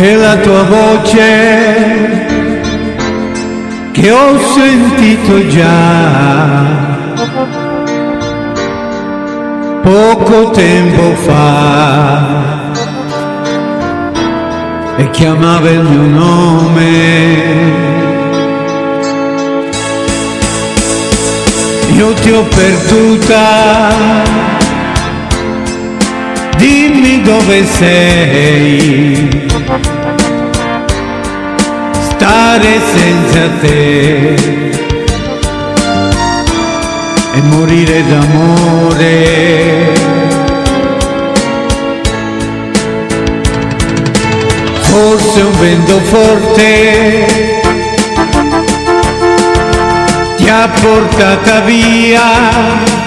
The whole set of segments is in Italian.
è la tua voce che ho sentito già poco tempo fa e chiamava il mio nome. Io ti ho perduta, dimmi dove sei, stare senza te e morire d'amore. forse un vento forte ti ha portata via.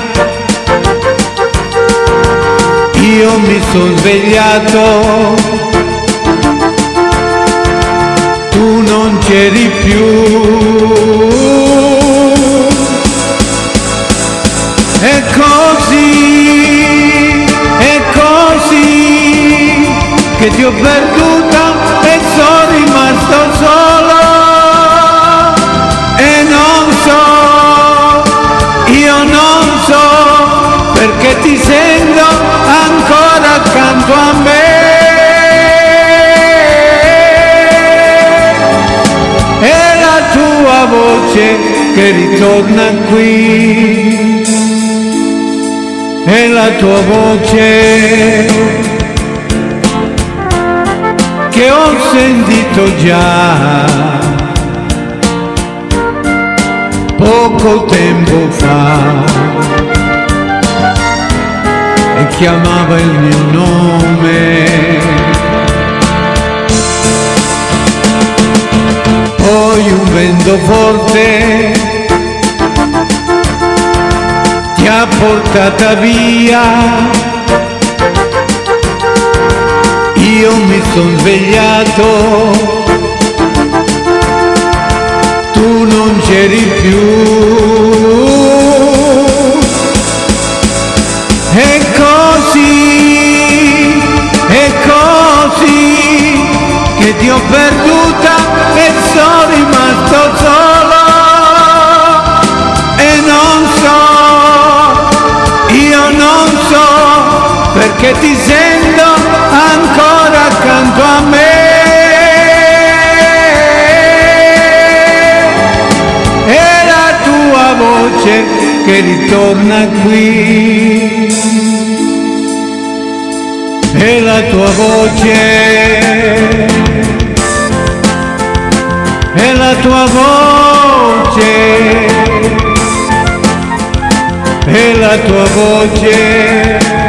Io mi sono svegliato, tu non c'eri più. E così, è così che ti ho perduta voce che ritorna qui, è la tua voce che ho sentito già poco tempo fa e chiamava il mio nome. Poi un vento forte ti ha portata via. Io mi son svegliato, ti ho perduta e sono rimasto solo. E non so, io non so perché ti sento ancora accanto a me. È la tua voce che ritorna qui. È la tua voce. È la tua voce. È la tua voce